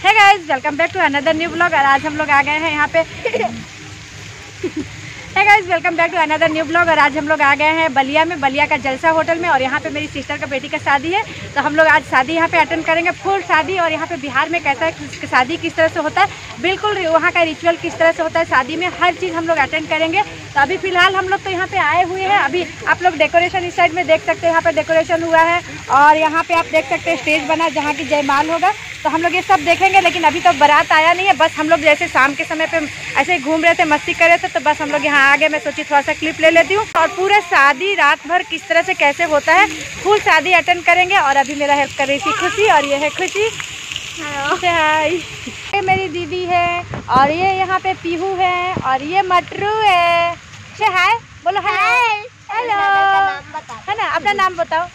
Hey guys welcome back to another new blog और आज हम लोग आ गए हैं यहाँ पे। Hey guys welcome back to another new blog और आज हम लोग आ गए हैं बलिया में, बलिया का जलसा होटल में। और यहाँ पे मेरी सिस्टर का बेटी का शादी है। तो हम लोग आज शादी यहाँ पे अटेंड करेंगे फुल शादी। और यहाँ पे बिहार में कैसा है शादी किस तरह से होता है। बिल्कुल वहाँ का रिचुअल किस तरह से होता है, शादी में हर चीज़ हम लोग अटेंड करेंगे। तो अभी फ़िलहाल हम लोग तो यहाँ पे आए हुए हैं। अभी आप लोग डेकोरेशन इस साइड में देख सकते हैं। यहाँ पे डेकोरेशन हुआ है। और यहाँ पे आप देख सकते हैं स्टेज बना जहाँ की जयमाल होगा। तो हम लोग ये सब देखेंगे लेकिन अभी तो बारात आया नहीं है। बस हम लोग जैसे शाम के समय पे ऐसे घूम रहे थे मस्ती कर रहे थे तो बस हम लोग यहाँ आ गए मैं सोची थोड़ा सा क्लिप ले लेती हूँ। और पूरा शादी रात भर किस तरह से कैसे होता है फुल शादी अटेंड करेंगे। और अभी मेरा हेल्प कर रही थी खुशी और ये है खुशी। हाय ये मेरी दीदी है और ये यहाँ पे पीहू है और ये मटरू है। हाय बोलो हाय हेलो है ना अपना नाम बताओ।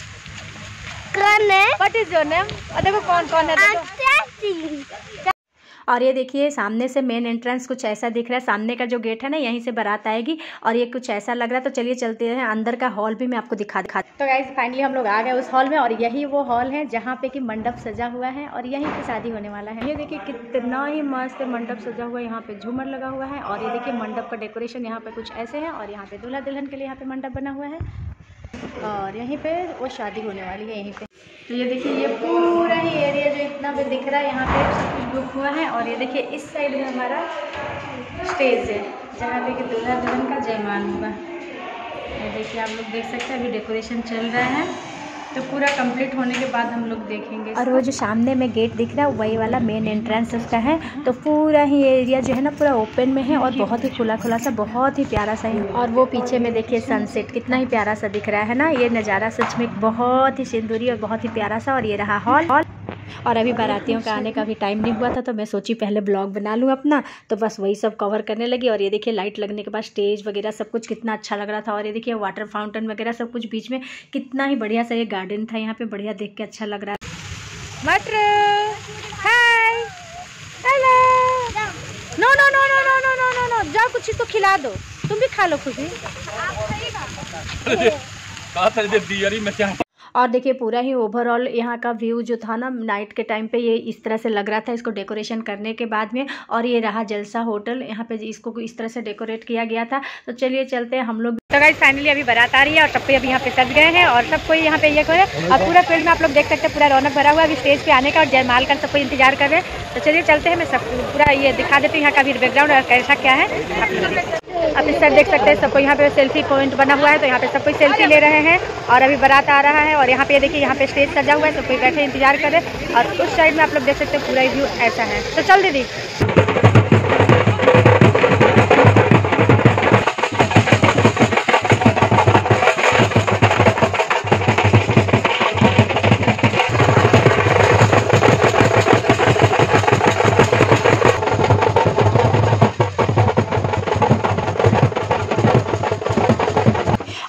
कौन है? व्हाट इज़ योर नेम और देखो कौन कौन है देखो। और ये देखिए सामने से मेन एंट्रेंस कुछ ऐसा दिख रहा है। सामने का जो गेट है ना यहीं से बारात आएगी। और ये कुछ ऐसा लग रहा है तो चलिए चलते हैं। अंदर का हॉल भी मैं आपको दिखा दिखा तो गाइज़ फाइनली हम लोग आ गए उस हॉल में और यही वो हॉल है जहाँ पे कि मंडप सजा हुआ है और यहीं पे शादी होने वाला है। ये देखिए कितना ही मस्त मंडप सजा हुआ है। यहाँ पे झूमर लगा हुआ है और ये देखिए मंडप का डेकोरेशन यहाँ पे कुछ ऐसे है और यहाँ पे दूल्हा दुल्हन के लिए यहाँ पे मंडप बना हुआ है। और यहीं पे वो शादी होने वाली है, यहीं पे। तो ये देखिए, ये पूरा ही एरिया जो इतना भी दिख रहा है, यहाँ पे सब कुछ बुक हुआ है। और ये देखिए, इस साइड में हमारा स्टेज है, जहाँ पे कि दूल्हा दुल्हन का जयमान हुआ। ये देखिए, आप लोग देख सकते हैं, अभी डेकोरेशन चल रहा है। तो पूरा कंप्लीट होने के बाद हम लोग देखेंगे और वो जो सामने में गेट दिख रहा है वही वाला मेन एंट्रेंस उसका है। तो पूरा ही एरिया जो है ना पूरा ओपन में है और बहुत ही खुला खुला सा बहुत ही प्यारा सा है। और वो पीछे में देखिए सनसेट कितना ही प्यारा सा दिख रहा है ना। ये नज़ारा सच में बहुत ही सिंदूरी और बहुत ही प्यारा सा और ये रहा हॉल हॉल और अभी बारातियों का आने का भी टाइम नहीं हुआ था तो मैं सोची पहले ब्लॉग बना लूँ अपना। तो बस वही सब कवर करने लगी और ये देखिए लाइट लगने के बाद स्टेज वगैरह सब कुछ कितना अच्छा लग रहा था। और ये देखिए वाटर फाउंटेन वगैरह सब कुछ बीच में कितना ही बढ़िया सा ये गार्डन था। यहाँ पे बढ़िया देख के अच्छा लग रहा मटर hi hello no no no no no no no no no जाओ कुछ तो खिला दो। तुम भी खा लो खुशी था में क्या और देखिए पूरा ही ओवरऑल यहाँ का व्यू जो था ना नाइट के टाइम पे ये इस तरह से लग रहा था इसको डेकोरेशन करने के बाद में और ये रहा जलसा होटल यहाँ पे इसको इस तरह से डेकोरेट किया गया था। तो चलिए चलते हैं हम लोग। तो गाइज़ फाइनली अभी बारात आ रही है और सब कोई अभी यहाँ पे सज गए हैं और सब कोई यहाँ पे ये करे और पूरा फ़ील्ड में आप लोग देख सकते हैं, पूरा रौनक भरा हुआ है। अभी स्टेज पे आने का और जयमाल का सब कोई इंतज़ार कर रहे हैं। तो चलिए चलते हैं, मैं सब पूरा ये दिखा देती हूँ यहाँ का भी बैकग्राउंड और कैसा क्या है। आप लोग आप इस देख सकते हैं, सबको यहाँ पे सेल्फी पॉइंट बना हुआ है तो यहाँ पे सब कोई सेल्फी ले रहे हैं, और अभी बारात आ रहा है, और यहाँ पे देखिए, यहाँ पे स्टेज सजा हुआ है, सब कोई बैठे इंतज़ार करे और उस साइड में आप लोग देख सकते हैं, पूरा व्यू ऐसा है। तो चल दीदी।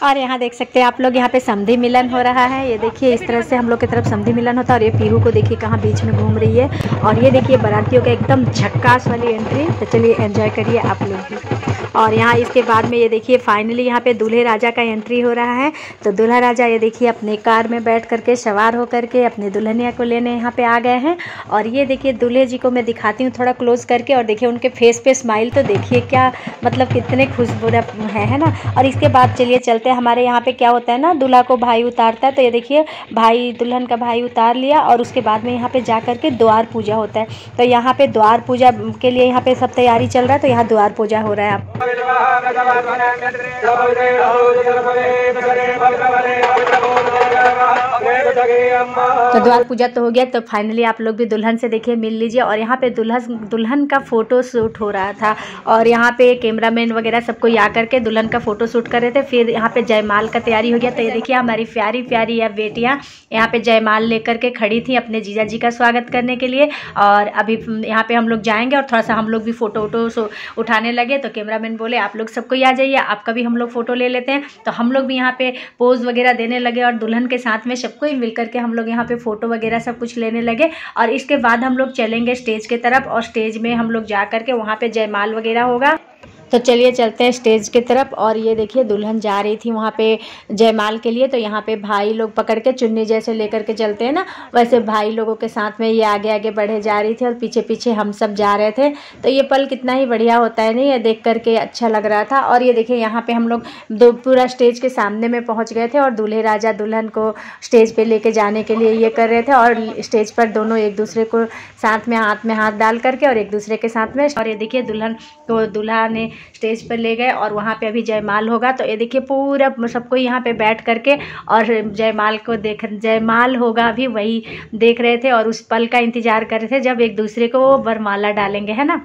और यहाँ देख सकते हैं आप लोग, यहाँ पे समधि मिलन हो रहा है। ये देखिए, इस तरह से हम लोग की तरफ़ समधि मिलन होता है और ये पीहू को देखिए कहाँ बीच में घूम रही है। और ये देखिए, बरातियों का एकदम झक्कास वाली एंट्री तो चलिए एंजॉय करिए आप लोग भी। और यहाँ इसके बाद में ये देखिए फाइनली यहाँ पे दूल्हे राजा का एंट्री हो रहा है। तो दूल्हा राजा ये देखिए, अपने कार में बैठ करके सवार होकर के अपने दुल्हनिया को लेने यहाँ पे आ गए हैं। और ये देखिए, दूल्हे जी को मैं दिखाती हूँ थोड़ा क्लोज करके। और देखिए, उनके फेस पे स्माइल तो देखिए क्या मतलब कितने खुशबू है है ना? और इसके बाद चलिए, चलते हैं। हमारे यहाँ पे क्या होता है ना, दूल्हा को भाई उतारता है। तो ये देखिए, भाई, दुल्हन का भाई उतार लिया और उसके बाद में यहाँ पे जा करके द्वार पूजा होता है। तो यहाँ पे द्वार पूजा के लिए यहाँ पे सब तैयारी चल रहा है। तो यहाँ द्वार पूजा हो रहा है। आप तो द्वार पूजा तो हो गया तो फाइनली आप लोग भी दुल्हन से देखिए, मिल लीजिए। और यहाँ पे दुल्हन दुल्हन का फ़ोटो शूट हो रहा था। और यहाँ पे कैमरामैन वगैरह सबको या करके दुल्हन का फ़ोटो शूट कर रहे थे। फिर यहाँ पे जयमाल का तैयारी हो गया। तो ये देखिए, हमारी प्यारी प्यारी या बेटियाँ यहाँ पे जयमाल लेकर के खड़ी थी अपने जीजा जी का स्वागत करने के लिए। और अभी यहाँ पे हम लोग जाएँगे और थोड़ा सा हम लोग भी फ़ोटो वोटो उठाने लगे। तो कैमरामैन बोले, आप लोग सबको आ जाइए आपका भी हम लोग फ़ोटो ले लेते हैं। तो हम लोग भी यहाँ पे पोज वगैरह देने लगे और दुल्हन के साथ में सबको ही मिल करके हम लोग यहाँ पे फ़ोटो वगैरह सब कुछ लेने लगे। और इसके बाद हम लोग चलेंगे स्टेज के तरफ़ और स्टेज में हम लोग जा करके वहाँ पे जयमाल वगैरह होगा। तो चलिए चलते हैं स्टेज की तरफ़। और ये देखिए, दुल्हन जा रही थी वहाँ पे जयमाल के लिए तो यहाँ पे भाई लोग पकड़ के चुन्नी जैसे लेकर के चलते हैं ना। वैसे भाई लोगों के साथ में ये आगे आगे बढ़े जा रही थी और पीछे पीछे हम सब जा रहे थे। तो ये पल कितना ही बढ़िया होता है, नहीं? ये देख करके अच्छा लग रहा था। और ये देखिए, यहाँ पर हम लोग दो पूरा स्टेज के सामने में पहुँच गए थे और दूल्हे राजा दुल्हन को स्टेज पर लेके जाने के लिए ये कर रहे थे और स्टेज पर दोनों एक दूसरे को साथ में हाथ में हाथ डाल करके और एक दूसरे के साथ में और ये देखिए, दुल्हन को, दूल्हा ने स्टेज पर ले गए और वहाँ पे अभी जयमाल होगा। तो ये देखिए पूरा सबको यहाँ पे बैठ करके और जयमाल को देख, जयमाल होगा अभी वही देख रहे थे और उस पल का इंतज़ार कर रहे थे जब एक दूसरे को वरमाला डालेंगे, है ना?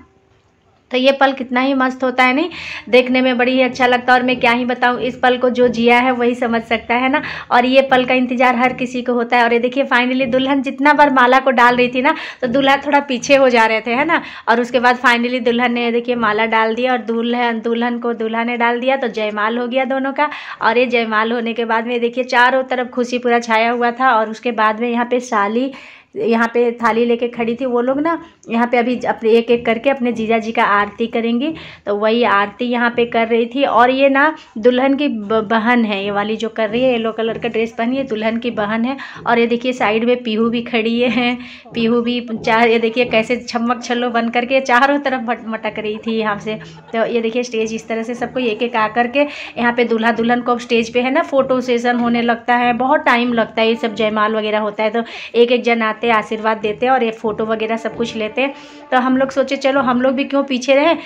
तो ये पल कितना ही मस्त होता है, नहीं? देखने में बड़ी ही अच्छा लगता है और मैं क्या ही बताऊँ, इस पल को जो जिया है वही समझ सकता है ना? और ये पल का इंतज़ार हर किसी को होता है। और ये देखिए फाइनली दुल्हन जितना बार माला को डाल रही थी ना तो दूल्हा थोड़ा पीछे हो जा रहे थे, है ना? और उसके बाद फाइनली दुल्हन ने, देखिए, माला डाल दिया और दुल्हन दुल्हन को दूल्हा ने डाल दिया तो जयमाल हो गया दोनों का। और ये जयमाल होने के बाद में, देखिए, चारों तरफ़ खुशी पूरा छाया हुआ था और उसके बाद में यहाँ पे साली यहाँ पे थाली लेके खड़ी थी वो लोग ना, यहाँ पे अभी अपने एक एक करके अपने जीजा जी का आरती करेंगी। तो वही आरती यहाँ पे कर रही थी और ये ना दुल्हन की बहन है, ये वाली जो कर रही है, येलो कलर का ड्रेस पहनी है, दुल्हन की बहन है। और ये देखिए साइड में पीहू भी खड़ी है पीहू भी चार, ये देखिए कैसे छमक छल्लो बन करके चारों तरफ़ मटक रही थी यहाँ से। तो ये देखिए स्टेज इस तरह से सबको एक एक आ करके यहाँ पे दूल्हा दुल्हन को स्टेज पे है ना, फ़ोटो सेशन होने लगता है, बहुत टाइम लगता है ये सब जयमाल वगैरह होता है। तो एक एक जन आते आशीर्वाद देते हैं और ये फ़ोटो वगैरह सब कुछ लेते हैं। तो हम लोग सोचे, चलो, हम लोग भी क्यों पीछे रहें?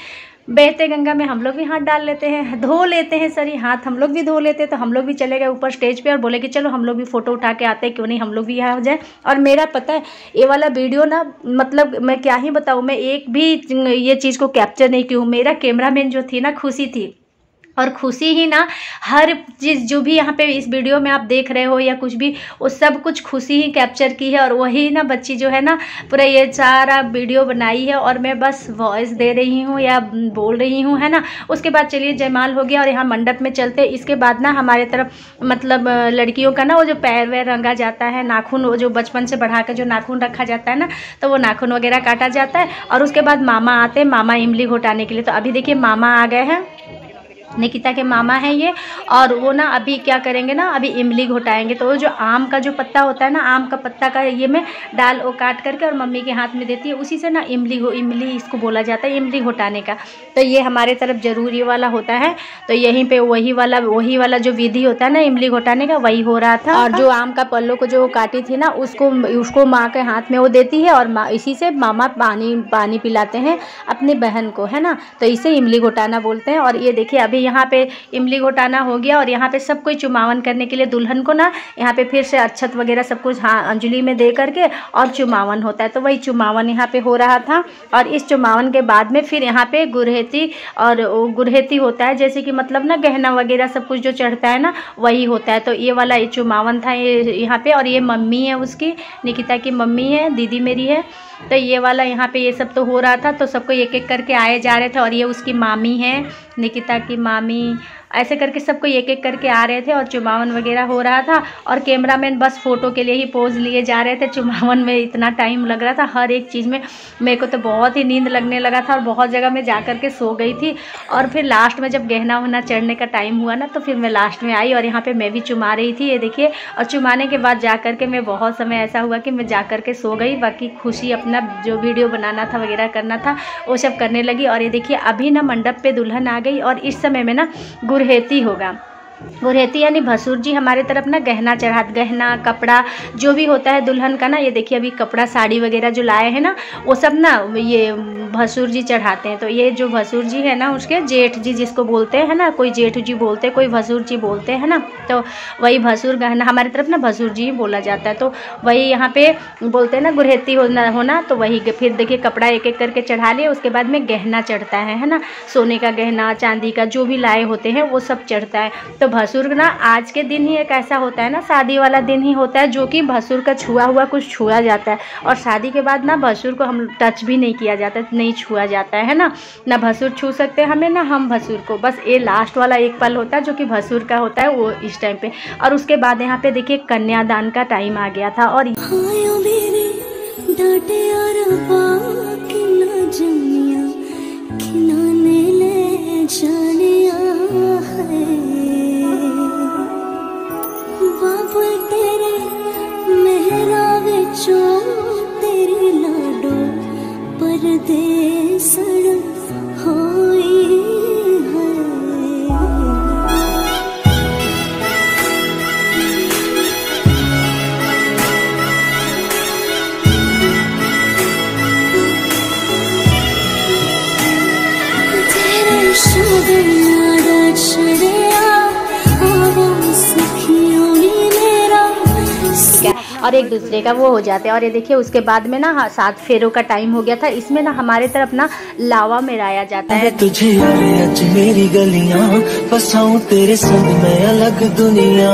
बहते गंगा में हम लोग भी हाथ डाल लेते हैं, धो लेते हैं सरी, हाथ हम लोग भी धो लेते हैं। तो हम लोग भी चले गए ऊपर स्टेज पे और बोले कि, चलो, हम लोग भी फ़ोटो उठा के आते हैं, क्यों नहीं हम लोग भी यहाँ हो जाए? और मेरा पता है, ये वाला वीडियो ना मतलब मैं क्या ही बताऊँ, मैं एक भी ये चीज़ को कैप्चर नहीं की हूँ। मेरा कैमरामैन जो थी ना, खुशी थी। और खुशी ही ना, हर चीज़ जो भी यहाँ पे इस वीडियो में आप देख रहे हो या कुछ भी, वो सब कुछ खुशी ही कैप्चर की है और वही ना बच्ची जो है ना, पूरा ये सारा वीडियो बनाई है और मैं बस वॉइस दे रही हूँ या बोल रही हूँ, है ना? उसके बाद चलिए जयमाल हो गया और यहाँ मंडप में चलते इसके बाद ना हमारे तरफ़ मतलब लड़कियों का ना वो जो पैर वैर रंगा जाता है, नाखून वो जो बचपन से बढ़ा कर जो नाखून रखा जाता है ना तो वो नाखून वगैरह काटा जाता है। और उसके बाद मामा आते हैं, मामा इमली घोटाने के लिए। तो अभी देखिए मामा आ गए हैं। निकिता के मामा हैं ये, और वो ना अभी क्या करेंगे ना, अभी इमली घोटाएँगे। तो वो जो आम का जो पत्ता होता है ना, आम का पत्ता का ये मैं डाल वो काट करके और मम्मी के हाथ में देती है, उसी से ना इमली हो, इमली इसको बोला जाता है, इमली घोटाने का। तो ये हमारे तरफ़ ज़रूरी वाला होता है। तो यहीं पर वही वाला वही वाला जो विधि होता है ना इमली घोटाने का, वही हो रहा था। और जो आम का पल्लों को जो काटी थी ना, उसको उसको माँ के हाथ में वो देती है और इसी से मामा पानी पानी पिलाते हैं अपनी बहन को, है ना? तो इसे इमली घोटाना बोलते हैं। और ये देखिए, अभी यहाँ पे इमली घोटाना हो गया और यहाँ पे सब कोई चुमावन करने के लिए दुल्हन को ना यहाँ पे फिर से अच्छत वगैरह सब कुछ हाँ अंजलि में दे करके और चुमावन होता है। तो वही चुमावन यहाँ पे हो रहा था और इस चुमावन के बाद में फिर यहाँ पे गुरहेती और गुरहेती होता है, जैसे कि मतलब ना गहना वगैरह सब कुछ जो चढ़ता है ना, वही होता है। तो ये वाला ये चुमावन था ये यहाँ पे और ये मम्मी है उसकी, निकिता की मम्मी है, दीदी मेरी है। तो ये वाला यहाँ पे ये सब तो हो रहा था तो सबको एक एक करके आए जा रहे थे और ये उसकी मामी है, निकिता की मामी ऐसे करके सबको एक एक करके आ रहे थे और चुमावन वगैरह हो रहा था और कैमरामैन बस फ़ोटो के लिए ही पोज लिए जा रहे थे। चुमावन में इतना टाइम लग रहा था, हर एक चीज़ में मेरे को तो बहुत ही नींद लगने लगा था और बहुत जगह मैं जा कर के सो गई थी और फिर लास्ट में जब गहना वहना चढ़ने का टाइम हुआ ना तो फिर मैं लास्ट में आई और यहाँ पर मैं भी चुमा रही थी, ये देखिए। और चुमाने के बाद जा कर के मैं बहुत समय ऐसा हुआ कि मैं जा कर के सो गई, बाकी खुशी अपना जो वीडियो बनाना था, वगैरह करना था, वो सब करने लगी। और ये देखिए, अभी ना मंडप पे दुल्हन आ गई और इस समय में ना गुरहेती होगा। गुरहेती यानी भसुर जी हमारे तरफ़ ना गहना चढ़ा, गहना, कपड़ा, जो भी होता है दुल्हन का ना, ये देखिए अभी कपड़ा, साड़ी वगैरह जो लाए हैं ना, वो सब ना ये भसुर जी चढ़ाते हैं। तो ये जो भसुर जी है ना, उसके जेठ जी जिसको बोलते हैं ना, कोई जेठ जी बोलते हैं कोई भसुर जी बोलते हैं ना तो वही भसुर गहना, हमारी तरफ़ ना भसुर जी बोला जाता है। तो वही यहाँ पे बोलते हैं ना गुरहेती होना होना तो वही फिर देखिए कपड़ा एक एक करके चढ़ा लिए, उसके बाद में गहना चढ़ता है है ना? सोने का गहना, चांदी का जो भी लाए होते हैं, वो सब चढ़ता है। तो भसुर ना, आज के दिन ही एक ऐसा होता है ना, शादी वाला दिन ही होता है, जो कि भसुर का छुआ हुआ कुछ छुआ जाता है। और शादी के बाद ना, भसुर को हम टच भी नहीं किया जाता, नहीं छुआ जाता है ना। ना भसुर छू सकते हैं हमें, ना हम भसुर को। बस ये लास्ट वाला एक पल होता है, जो कि भसुर का होता है, वो इस टाइम पे। और उसके बाद यहाँ पे देखिए, कन्यादान का टाइम आ गया था और परदेसण और एक दूसरे का वो हो जाते हैं। और ये देखिए उसके बाद में ना हाँ, सात फेरों का टाइम हो गया था। इसमें ना हमारे तरफ़ ना लावा मिलाया जाता है। तुझे अज मेरी गलियाँ बसाऊं तेरे संग मैं अलग दुनिया।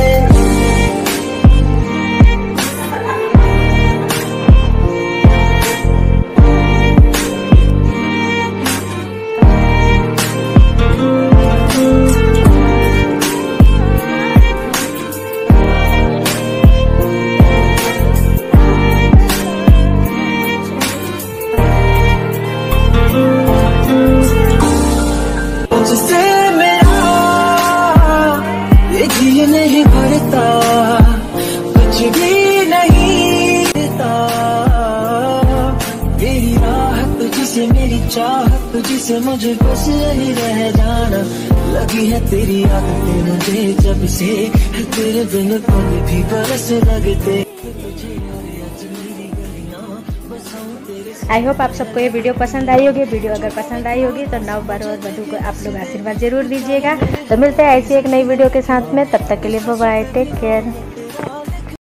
तुझसे मुझे बस यही रह जाना। लगी है तेरी आदतें मुझे जब से तेरे बिन पल भी बरस लगते। आई होप आप सबको ये वीडियो पसंद आई होगी। वीडियो अगर पसंद आई होगी तो नव बार और बधु को आप लोग आशीर्वाद ज़रूर दीजिएगा। तो मिलते हैं ऐसी एक नई वीडियो के साथ में। तब तक के लिए बाय टेक केयर